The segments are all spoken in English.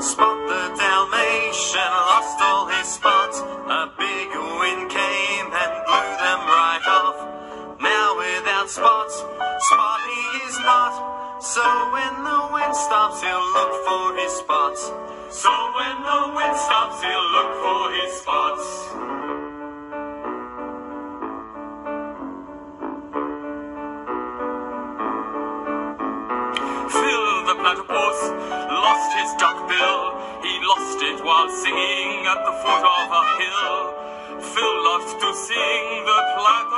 Spot the Dalmatian lost all his spots. A big wind came and blew them right off. Now without spots, Spot he is not. So when the wind stops, he'll look for his spots. So when the wind stops, he'll look for his spots. Platypus lost his duck bill. He lost it while singing at the foot of a hill. Phil loved to sing the platypus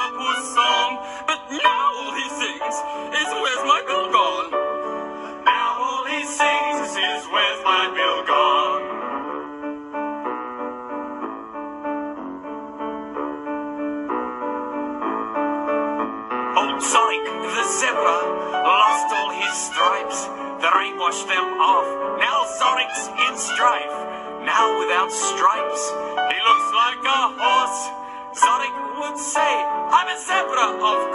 The rain washed them off. Now Sonic's in strife. Now without stripes, he looks like a horse. Sonic would say, I'm a zebra, of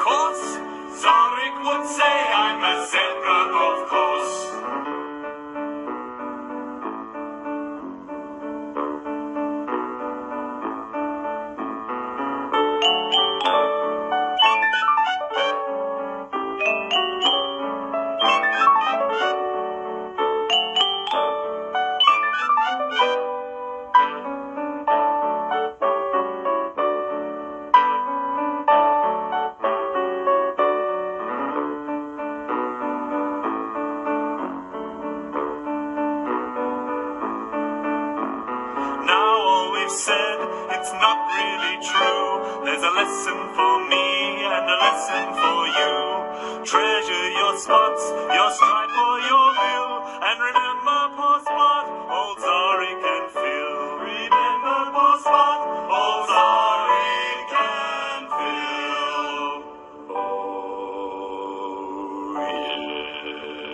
said, it's not really true. There's a lesson for me and a lesson for you. Treasure your spots, your stripe or your bill, and remember poor spot, old Zari can fill. Remember poor spot, old Zari can fill. Oh, yeah.